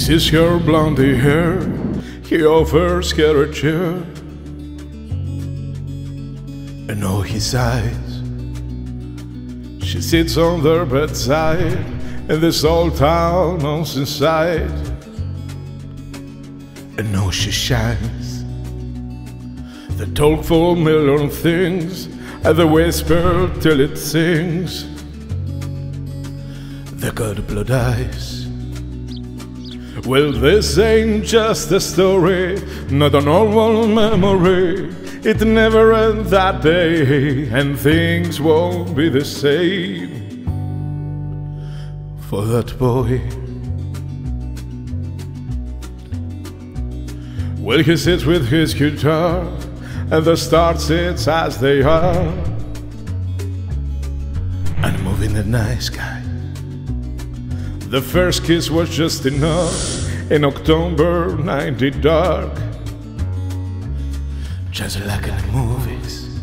sees her blondie hair, he offers her a chair. And all his eyes, she sits on their bedside, and this old town knows inside. And now she shines. The talk for a million things, and the whisper till it sings. They got blood eyes. Well, this ain't just a story, not a normal memory. It never ends that day, and things won't be the same for that boy. Well, he sits with his guitar, and the stars sits as they are, and moving the night sky. The first kiss was just enough in October 90 dark. Just like in the movies.